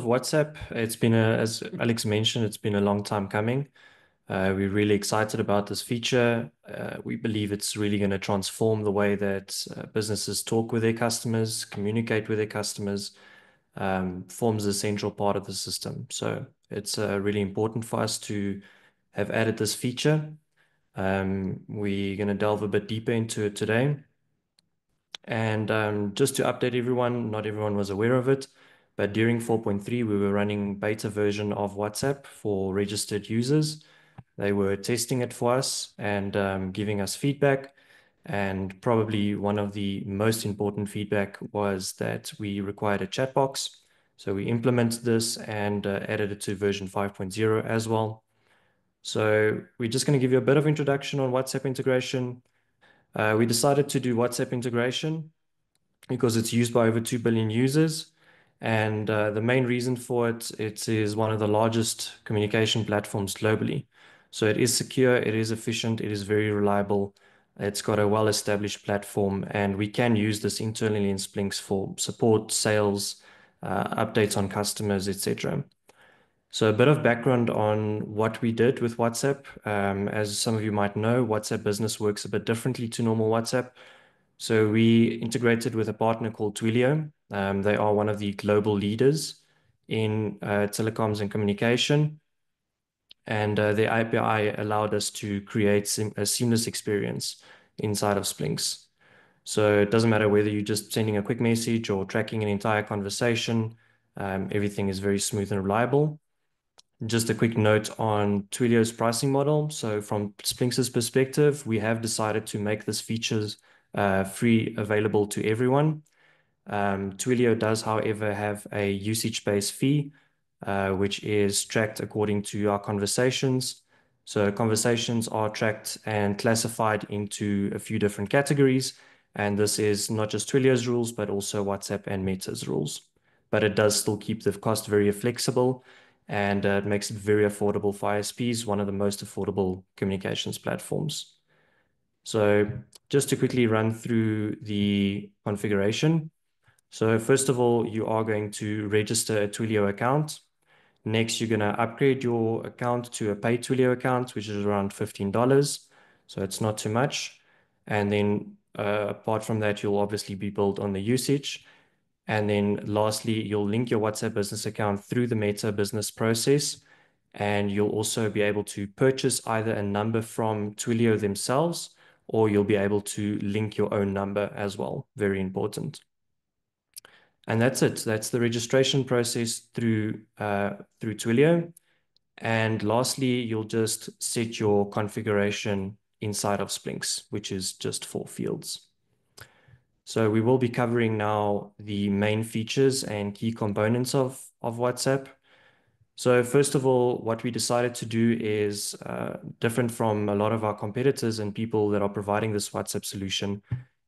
WhatsApp, it's been a, as Alex mentioned, it's been a long time coming. Uh, we're really excited about this feature. Uh, we believe it's really going to transform the way that uh, businesses talk with their customers, communicate with their customers, um, forms a central part of the system. So it's uh, really important for us to have added this feature. Um, we're going to delve a bit deeper into it today. And um, just to update everyone, not everyone was aware of it, but during 4.3, we were running beta version of WhatsApp for registered users. They were testing it for us and um, giving us feedback. And probably one of the most important feedback was that we required a chat box. So we implemented this and uh, added it to version 5.0 as well. So we're just going to give you a bit of introduction on WhatsApp integration. Uh, we decided to do WhatsApp integration because it's used by over 2 billion users. And uh, the main reason for it, it is one of the largest communication platforms globally. So it is secure, it is efficient, it is very reliable. It's got a well-established platform, and we can use this internally in Splynx for support, sales, uh, updates on customers, etc. So a bit of background on what we did with WhatsApp. Um, as some of you might know, WhatsApp Business works a bit differently to normal WhatsApp. So we integrated with a partner called Twilio. Um, they are one of the global leaders in uh, telecoms and communication and uh, the API allowed us to create a seamless experience inside of Splynx. So it doesn't matter whether you're just sending a quick message or tracking an entire conversation, um, everything is very smooth and reliable. Just a quick note on Twilio's pricing model. So from Splynx' perspective, we have decided to make this features uh, free available to everyone. Um, Twilio does, however, have a usage-based fee uh, which is tracked according to our conversations. So conversations are tracked and classified into a few different categories. And this is not just Twilio's rules, but also WhatsApp and Meta's rules. But it does still keep the cost very flexible and uh, it makes it very affordable for ISPs, one of the most affordable communications platforms. So just to quickly run through the configuration. So first of all, you are going to register a Twilio account. Next, you're going to upgrade your account to a paid Twilio account, which is around $15. So it's not too much. And then uh, apart from that, you'll obviously be billed on the usage. And then lastly, you'll link your WhatsApp business account through the Meta business process. And you'll also be able to purchase either a number from Twilio themselves, or you'll be able to link your own number as well. Very important. And that's it. That's the registration process through, uh, through Twilio. And lastly, you'll just set your configuration inside of Splynx, which is just four fields. So we will be covering now the main features and key components of, of WhatsApp. So first of all, what we decided to do is uh, different from a lot of our competitors and people that are providing this WhatsApp solution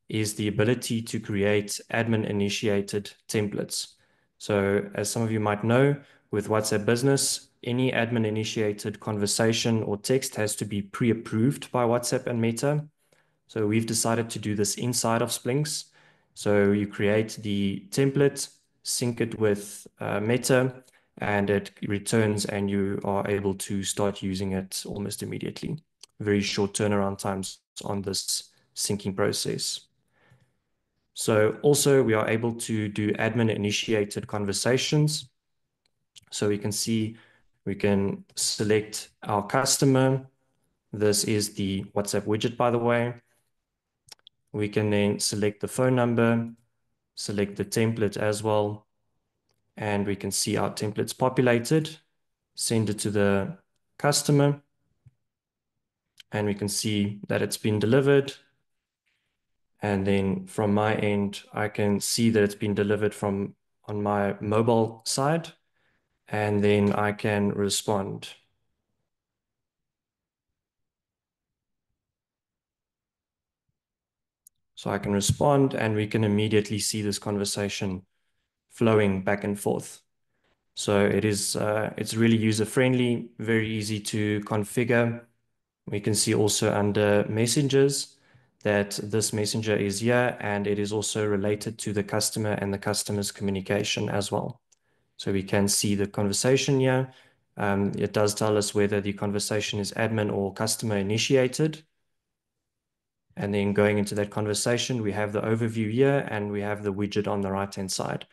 is the ability to create admin-initiated templates. So as some of you might know, with WhatsApp Business, any admin-initiated conversation or text has to be pre-approved by WhatsApp and Meta. So we've decided to do this inside of Splynx. So you create the template, sync it with uh, Meta, and it returns and you are able to start using it almost immediately. Very short turnaround times on this syncing process. So also we are able to do admin initiated conversations. So we can see, we can select our customer. This is the WhatsApp widget, by the way. We can then select the phone number, select the template as well. And we can see our templates populated, send it to the customer. And we can see that it's been delivered and then from my end, I can see that it's been delivered from on my mobile side, and then I can respond. So I can respond and we can immediately see this conversation flowing back and forth. So it is, uh, it's really user-friendly, very easy to configure. We can see also under messengers, that this messenger is here and it is also related to the customer and the customer's communication as well. So we can see the conversation here. Um, it does tell us whether the conversation is admin or customer initiated. And then going into that conversation, we have the overview here and we have the widget on the right-hand side.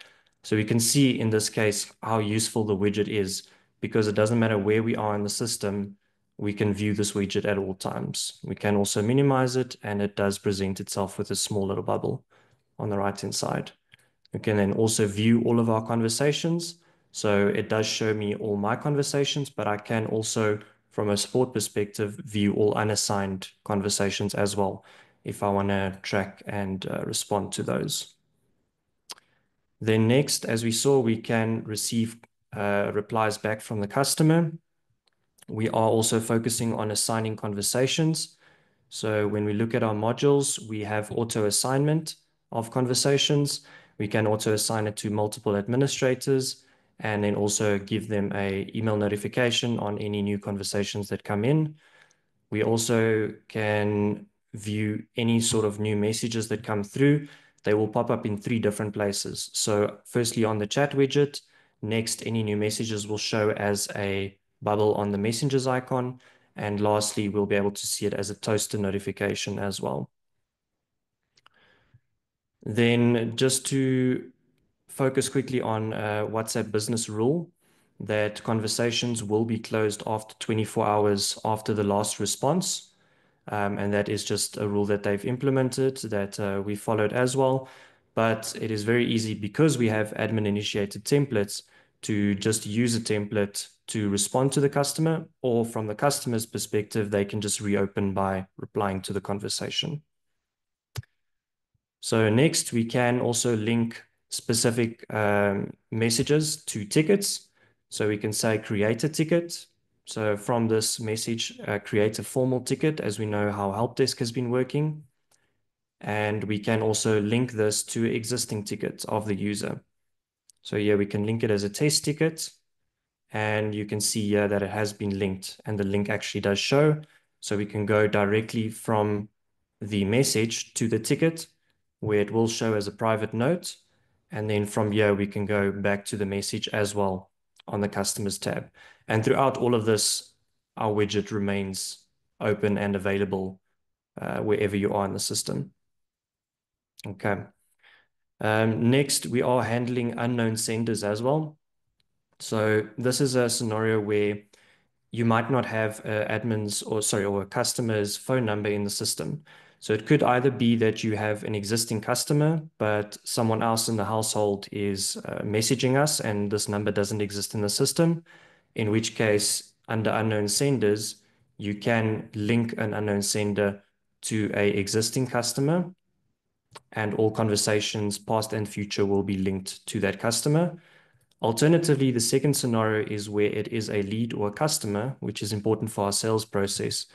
So we can see in this case how useful the widget is because it doesn't matter where we are in the system, we can view this widget at all times. We can also minimize it and it does present itself with a small little bubble on the right hand side. We can then also view all of our conversations. So it does show me all my conversations, but I can also, from a support perspective, view all unassigned conversations as well if I want to track and uh, respond to those. Then next, as we saw, we can receive uh, replies back from the customer. We are also focusing on assigning conversations. So when we look at our modules, we have auto assignment of conversations. We can auto assign it to multiple administrators and then also give them a email notification on any new conversations that come in. We also can view any sort of new messages that come through. They will pop up in three different places. So firstly on the chat widget, next any new messages will show as a bubble on the messengers icon. And lastly, we'll be able to see it as a toaster notification as well. Then just to focus quickly on uh, WhatsApp business rule that conversations will be closed after 24 hours after the last response. Um, and that is just a rule that they've implemented that uh, we followed as well. But it is very easy because we have admin initiated templates to just use a template to respond to the customer, or from the customer's perspective, they can just reopen by replying to the conversation. So next, we can also link specific um, messages to tickets. So we can say create a ticket. So from this message, uh, create a formal ticket as we know how help desk has been working. And we can also link this to existing tickets of the user. So here we can link it as a test ticket and you can see here that it has been linked and the link actually does show. So we can go directly from the message to the ticket where it will show as a private note. And then from here, we can go back to the message as well on the customers tab. And throughout all of this, our widget remains open and available uh, wherever you are in the system. Okay. Um, next, we are handling unknown senders as well. So this is a scenario where you might not have uh, admins or sorry, or a customer's phone number in the system. So it could either be that you have an existing customer, but someone else in the household is uh, messaging us and this number doesn't exist in the system, in which case under unknown senders, you can link an unknown sender to a existing customer and all conversations past and future will be linked to that customer. Alternatively, the second scenario is where it is a lead or a customer, which is important for our sales process,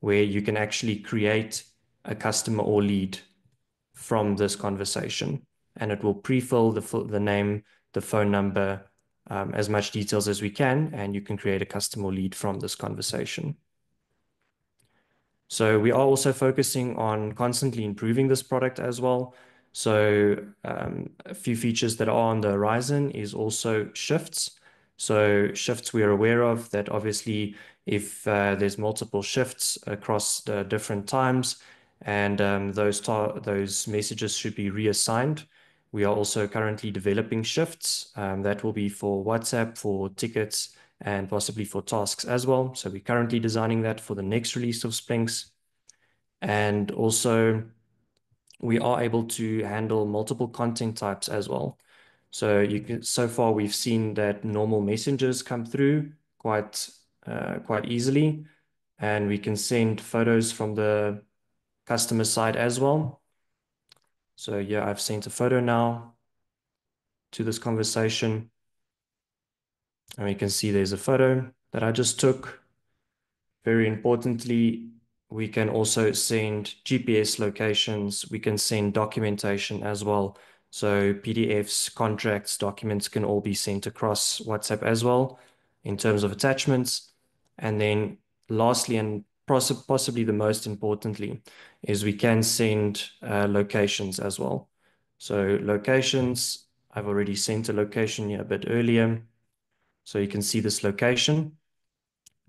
where you can actually create a customer or lead from this conversation. And it will pre-fill the, the name, the phone number, um, as much details as we can, and you can create a customer or lead from this conversation. So we are also focusing on constantly improving this product as well. So um, a few features that are on the horizon is also shifts. So shifts we are aware of that obviously if uh, there's multiple shifts across the different times and um, those, those messages should be reassigned. We are also currently developing shifts um, that will be for WhatsApp, for tickets, and possibly for tasks as well. So we're currently designing that for the next release of Splynx. And also we are able to handle multiple content types as well. So you can, so far we've seen that normal messengers come through quite uh, quite easily, and we can send photos from the customer side as well. So yeah, I've sent a photo now to this conversation. And we can see there's a photo that I just took. Very importantly, we can also send GPS locations. We can send documentation as well. So PDFs, contracts, documents can all be sent across WhatsApp as well in terms of attachments. And then lastly, and possibly the most importantly, is we can send uh, locations as well. So locations, I've already sent a location here a bit earlier. So you can see this location.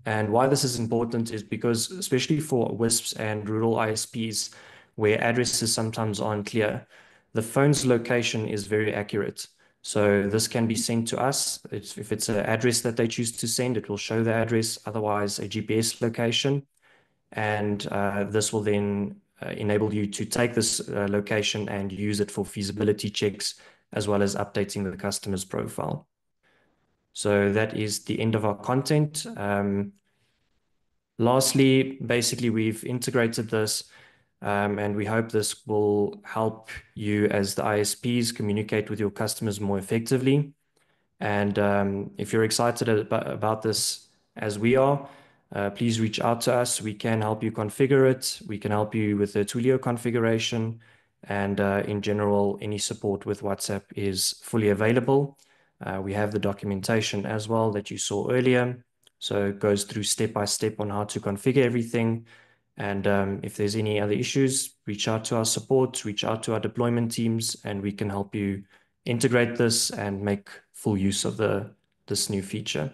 And why this is important is because, especially for WISPs and rural ISPs, where addresses sometimes aren't clear, the phone's location is very accurate. So this can be sent to us. It's, if it's an address that they choose to send, it will show the address, otherwise a GPS location. And uh, this will then uh, enable you to take this uh, location and use it for feasibility checks, as well as updating the customer's profile. So that is the end of our content. Um, lastly, basically, we've integrated this um, and we hope this will help you as the ISPs communicate with your customers more effectively. And um, if you're excited about, this as we are, uh, please reach out to us. We can help you configure it. We can help you with the Twilio configuration. And uh, in general, any support with WhatsApp is fully available. Uh, we have the documentation as well that you saw earlier. So it goes through step by step on how to configure everything. And um, if there's any other issues, reach out to our support, reach out to our deployment teams, and we can help you integrate this and make full use of the this new feature.